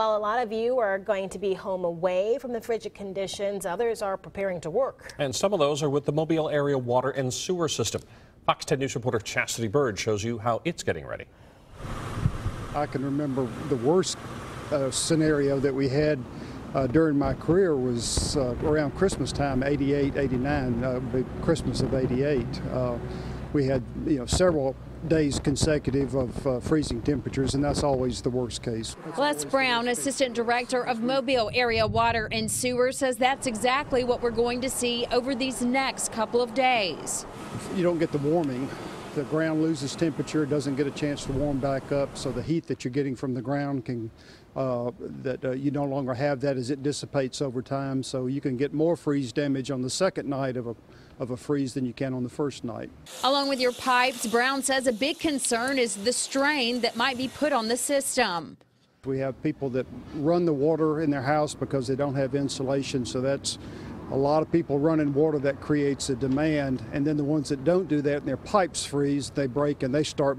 While a lot of you are going to be home away from the frigid conditions, others are preparing to work. And some of those are with the Mobile area water and sewer system. Fox 10 News reporter Chastity Bird shows you how it's getting ready. I can remember the worst uh, scenario that we had uh, during my career was uh, around Christmas time, 88, 89, uh, Christmas of 88. We had you know several days consecutive of uh, freezing temperatures, and that's always the worst case. Les Brown, Assistant Director of Mobile Area Water and Sewer, says that's exactly what we're going to see over these next couple of days. You don't get the warming the ground loses temperature, doesn't get a chance to warm back up, so the heat that you're getting from the ground can uh, that uh, you no longer have that as it dissipates over time. So you can get more freeze damage on the second night of a of a freeze than you can on the first night. Along with your pipes, Brown says a big concern is the strain that might be put on the system. We have people that run the water in their house because they don't have insulation, so that's a lot of people running water that creates a demand and then the ones that don't do that and their pipes freeze they break and they start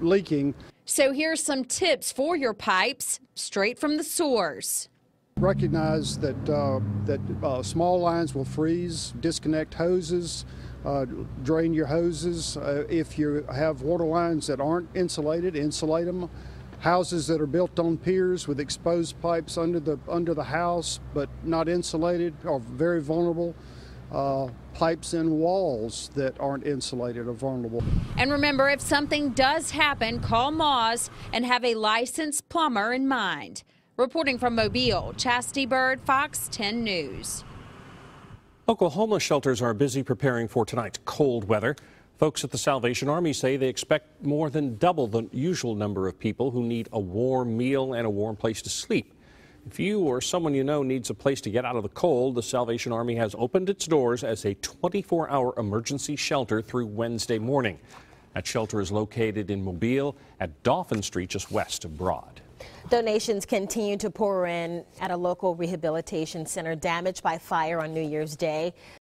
leaking. So here's some tips for your pipes straight from the source. Recognize that uh, that uh, small lines will freeze disconnect hoses uh, drain your hoses. Uh, if you have water lines that aren't insulated insulate them houses that are built on piers with exposed pipes under the under the house but not insulated are very vulnerable. Uh, pipes in walls that aren't insulated are vulnerable. And remember, if something does happen, call MAWSS and have a licensed plumber in mind. Reporting from Mobile, Chastity Bird, Fox 10 News. Local homeless shelters are busy preparing for tonight's cold weather. Folks at the Salvation Army say they expect more than double the usual number of people who need a warm meal and a warm place to sleep. If you or someone you know needs a place to get out of the cold, the Salvation Army has opened its doors as a 24-hour emergency shelter through Wednesday morning. That shelter is located in Mobile at Dauphin Street, just west of Broad. Donations continue to pour in at a local rehabilitation center damaged by fire on New Year's Day.